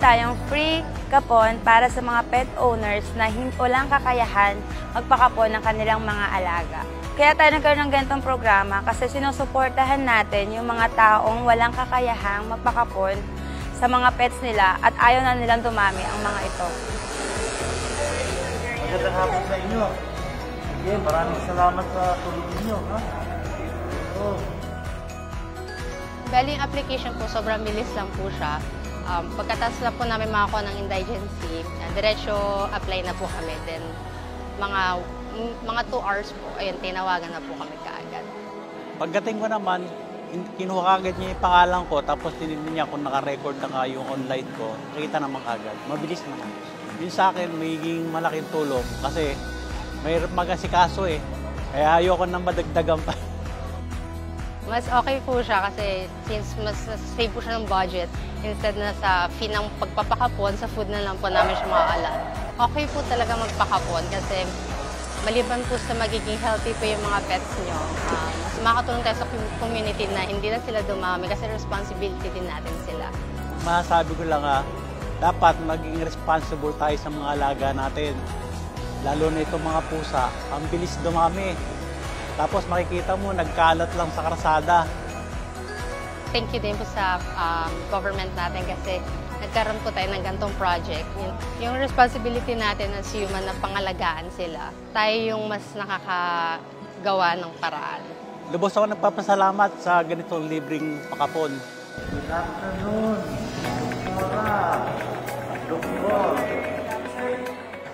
tayong free kapon para sa mga pet owners na walang kakayahan magpakapon ng kanilang mga alaga. Kaya tayo nagkaroon ng ganitong programa kasi sinusuportahan natin yung mga taong walang kakayahang magpakapon sa mga pets nila at ayaw na nilang dumami ang mga ito. Magandang hapon sa inyo. Sige, maraming salamat sa tulong ninyo. Ha? Oh. Bali, yung application po, sobrang bilis lang po siya. Um, pagkatapos na po namin makakuha ng indigency, uh, diretso apply na po kami. Then, mga mga 2 hours po, ayun, tinawagan na po kami kaagad. Pagdating ko naman, in- kinuha kagad niya yung pangalan ko, tapos tinignan niya kung naka-record na nga yung online ko. Nakita naman kagad. Mabilis naman. Yun sa akin, magiging malaking tulong kasi may magasikaso eh. Kaya ayoko nang madagdagan pa. Mas okay po siya kasi since mas save po siya ng budget, instead na sa fee ng pagpapakapon, sa food na lang po namin siya makaalat. Okay po talaga magpakapon kasi maliban po sa magiging healthy po yung mga pets nyo, um, mas makakatulong tayo sa com- community na hindi na sila dumami kasi responsibility din natin sila. Masasabi ko lang ah, dapat maging responsible tayo sa mga alaga natin. Lalo na itong mga pusa, ang bilis dumami. Tapos makikita mo, nagkalat lang sa karsada. Thank you din po sa um, government natin kasi nagkaroon po tayo ng gantong project. Yung, yung responsibility natin as human na pangalagaan sila, tayo yung mas nakakagawa ng paraan. Lubos ako nagpapasalamat sa ganitong libreng pakapon. Good afternoon.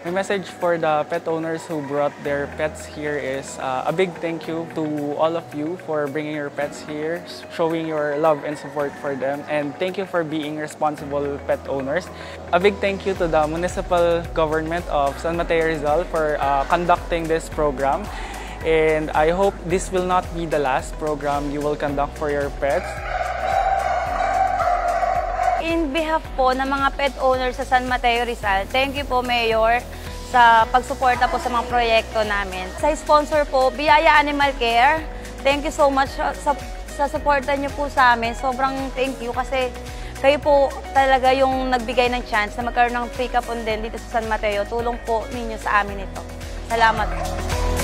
My message for the pet owners who brought their pets here is uh, a big thank you to all of you for bringing your pets here, showing your love and support for them, and thank you for being responsible pet owners. A big thank you to the municipal government of San Mateo Rizal for uh, conducting this program. And I hope this will not be the last program you will conduct for your pets. In behalf po ng mga pet owners sa San Mateo Rizal, thank you po Mayor sa pagsuporta po sa mga proyekto namin. Sa sponsor po, Biyaya Animal Care, thank you so much sa, sa, suporta niyo po sa amin. Sobrang thank you kasi kayo po talaga yung nagbigay ng chance na magkaroon ng free kapon din dito sa San Mateo. Tulong po ninyo sa amin ito. Salamat.